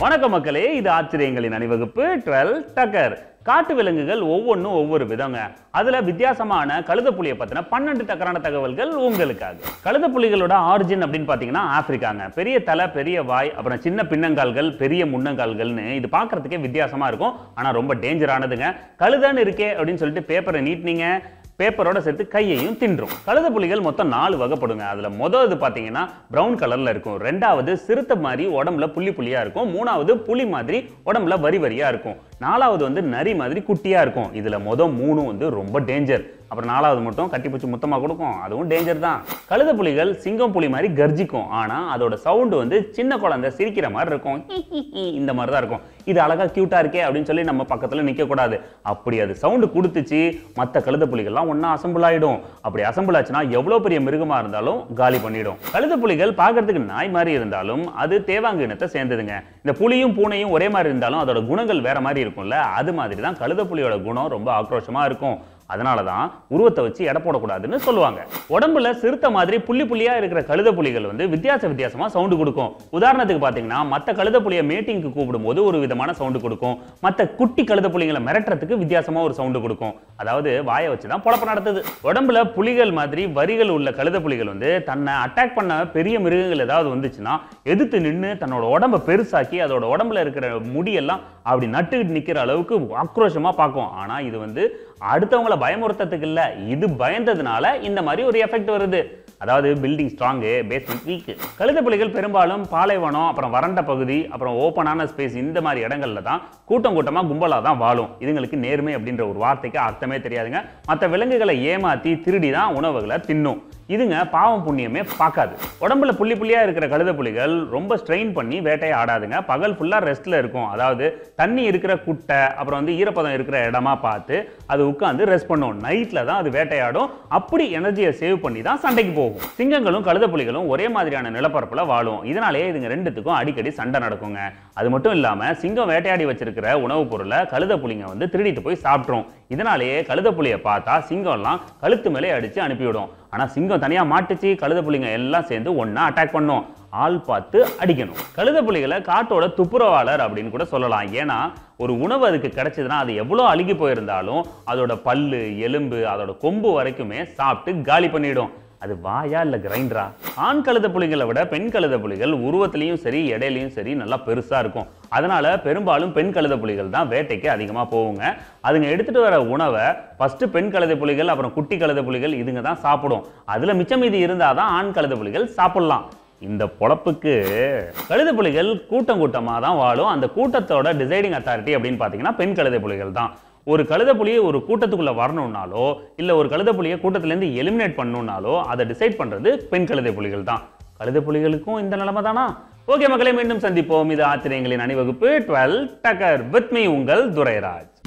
வணக்கம் மக்களே இது ஆச்சரியங்களின் அணிவகுப்பு டுவெல் டக்கர். காட்டு விலங்குகள் ஒவ்வொன்றும் ஒவ்வொரு விதங்க. அதுல வித்தியாசமான கழுத புலியை பத்தின பன்னெண்டு டக்கரான தகவல்கள் உங்களுக்காக. கழுத புலிகளோட ஆரிஜின் அப்படின்னு பாத்தீங்கன்னா ஆப்பிரிக்காங்க. பெரிய தலை பெரிய வாய் அப்புறம் சின்ன பின்னங்கால்கள் பெரிய முன்னங்கால்கள்னு இது பார்க்கறதுக்கே வித்தியாசமா இருக்கும். ஆனா ரொம்ப டேஞ்சரானதுங்க கழுதன்னு இருக்கே அப்படின்னு சொல்லிட்டு பேப்பரை நீட்டினீங்க. பேப்பரோட சேர்த்து கையையும் தின்றும். கழுத புலிகள் மொத்தம் நாலு வகைப்படுங்க. அதுல முதல் இது பாத்தீங்கன்னா பிரவுன் கலர்ல இருக்கும். ரெண்டாவது சிறுத்தை மாதிரி உடம்புல புள்ளி புள்ளியா இருக்கும். மூணாவது புலி மாதிரி உடம்புல வரி வரியா இருக்கும். நாலாவது வந்து நரி மாதிரி குட்டியாக இருக்கும். இதில் மொதல் மூணு வந்து ரொம்ப டேஞ்சர் அப்புறம் நாலாவது மட்டும் கட்டிப்பூச்சி மொத்தமாக கொடுக்கும். அதுவும் டேஞ்சர் தான். கழுத புலிகள் சிங்கம் புலி மாதிரி கர்ஜிக்கும். ஆனால் அதோட சவுண்டு வந்து சின்ன குழந்தை சிரிக்கிற மாதிரி இருக்கும். இந்த மாதிரி தான் இருக்கும். இது அழகா க்யூட்டாக இருக்கே அப்படின்னு சொல்லி நம்ம பக்கத்தில் நிற்கக்கூடாது அப்படி அது சவுண்டு கொடுத்துச்சு மற்ற கழுத புலிகள்லாம் ஒன்றா அசம்பிள் ஆகிடும் அப்படி அசம்பிள் ஆச்சுன்னா எவ்வளோ பெரிய மிருகமாக இருந்தாலும் காலி பண்ணிடும். கழுத புலிகள் பார்க்கறதுக்கு நாய் மாதிரி இருந்தாலும் அது தேவாங்க இனத்தை சேர்ந்ததுங்க. இந்த புலியும் பூனையும் ஒரே மாதிரி இருந்தாலும் அதோட குணங்கள் வேற மாதிரி இருக்கும்ல. அது மாதிரி தான் கழுத புலியோட குணம் ரொம்ப ஆக்ரோஷமா இருக்கும். அதனால தான் உருவத்தை வச்சு எடை போடக்கூடாதுன்னு சொல்லுவாங்க. உடம்புல சிறுத்த மாதிரி புள்ளி புள்ளியா இருக்கிற கழுத புலிகள் வந்து வித்தியாச வித்தியாசமா சவுண்டு கொடுக்கும். உதாரணத்துக்கு பாத்தீங்கன்னா மற்ற கழுத புலியை மீட்டிங்க்கு கூப்பிடும்போது ஒரு விதமான சவுண்டு கொடுக்கும். மற்ற குட்டி கழுத புலிகளை மிரட்டுறதுக்கு வித்தியாசமா ஒரு சவுண்டு கொடுக்கும். அதாவது வாயை வச்சு தான் பொழப்பு நடத்துது. உடம்புல புலிகள் மாதிரி வரிகள் உள்ள கழுத புலிகள் வந்து தன்னை அட்டாக் பண்ண பெரிய மிருகங்கள் ஏதாவது வந்துச்சுன்னா எதிர்த்து நின்று தன்னோட உடம்ப பெருசாக்கி அதோட உடம்புல இருக்கிற முடியெல்லாம் அப்படி நட்டுக்கிட்டு நிக்கிற அளவுக்கு ஆக்ரோஷமா பார்க்கும். ஆனா இது வந்து அடுத்தவங்கள பயமுறுத்தத்துக்கு இல்லை. இது பயந்ததுனால இந்த மாதிரி ஒரு எஃபெக்ட் வருது. அதாவது பில்டிங் ஸ்ட்ராங்கு பேஸ்மெண்ட் வீக்கு கழுத புலிகள் பெரும்பாலும் பாலைவனம் அப்புறம் வறண்ட பகுதி அப்புறம் ஓப்பனான ஸ்பேஸ் இந்த மாதிரி இடங்கள்ல தான் கூட்டம் கூட்டமாக கும்பலாக தான் வாழும். இதுங்களுக்கு நேர்மை அப்படின்ற ஒரு வார்த்தைக்கு அர்த்தமே தெரியாதுங்க. மற்ற விலங்குகளை ஏமாற்றி திருடி தான் உணவுகளை தின்னும். இதுங்க பாவம் புண்ணியமே பார்க்காது. உடம்புல புள்ளி புள்ளியாக இருக்கிற கழுத புலிகள் ரொம்ப ஸ்ட்ரெயின் பண்ணி வேட்டையை ஆடாதுங்க. பகல் ஃபுல்லாக ரெஸ்ட்டில் இருக்கும். அதாவது தண்ணி இருக்கிற குட்டை அப்புறம் வந்து ஈரப்பதம் இருக்கிற இடமா பார்த்து அது உட்காந்து ரெஸ்ட் பண்ணும். நைட்டில் தான் அது வேட்டையாடும். அப்படி எனர்ஜியை சேவ் பண்ணி தான் சண்டைக்கு போகும். சிங்கங்களும் கழுத புலிகளும் ஒரே மாதிரியான நிலப்பரப்பில் வாழும். இதனாலேயே இதுங்க ரெண்டுத்துக்கும் அடிக்கடி சண்டை நடக்குங்க. அது மட்டும் இல்லாமல் சிங்கம் வேட்டையாடி வச்சிருக்கிற உணவுப் பொருளை கழுத புலிங்க வந்து திருடிட்டு போய் சாப்பிட்ரும் இதனாலேயே கழுத புலியை பார்த்தா சிங்கம்லாம் கழுத்து மேலே அடித்து அனுப்பிவிடும். ஆனால் சிங்கம் தனியாக மாட்டுச்சு கழுத புலிங்க எல்லாம் சேர்ந்து ஒன்றா அட்டாக் பண்ணும். ஆள் பார்த்து அடிக்கணும். கழுத புலிகளை காட்டோட துப்புரவாளர் அப்படின்னு கூட சொல்லலாம். ஏன்னா ஒரு உணவு அதுக்கு கிடைச்சதுன்னா அது எவ்வளோ அழுகி போயிருந்தாலும் அதோட பல்லு எலும்பு அதோட கொம்பு வரைக்குமே சாப்பிட்டு காலி பண்ணிடும். அது வாயா இல்லை கிரைண்டரா? ஆண் கழுத புலிகளை விட பெண் கழுத புலிகள் உருவத்திலையும் சரி எடையிலையும் சரி நல்லா பெருசாக இருக்கும். அதனால பெரும்பாலும் பெண் கழுத புலிகள் தான் வேட்டைக்கு அதிகமாக போகுங்க. அதுங்க எடுத்துகிட்டு வர உணவை ஃபஸ்ட்டு பெண் கழுத புலிகள் அப்புறம் குட்டி கழுத புலிகள் இதுங்க தான் சாப்பிடும். அதில் மிச்சம் மீதி இருந்தாதான் ஆண் கழுத புலிகள் சாப்பிடலாம். இந்த பொழப்புக்கு கழுத புலிகள் கூட்டம் கூட்டமாக தான் வாழும். அந்த கூட்டத்தோட டிசைடிங் அத்தாரிட்டி அப்படின்னு பார்த்தீங்கன்னா பெண் கழுத புலிகள் தான். ஒரு கழுத புலியை ஒரு கூட்டத்துக்குள்ளே வரணும்னாலோ இல்லை ஒரு கழுத புலியை கூட்டத்திலேருந்து எலிமினேட் பண்ணணும்னாலோ அதை டிசைட் பண்ணுறது பெண் கழுதை புலிகள் தான். கழுத புலிகளுக்கும் இந்த நிலைமை தானா? ஓகே மக்களை மீண்டும் சந்திப்போம். இது ஆச்சரியங்களின் அணிவகுப்பு. டுவெல் டக்கர் வித் மீ உங்கள் துரைராஜ்.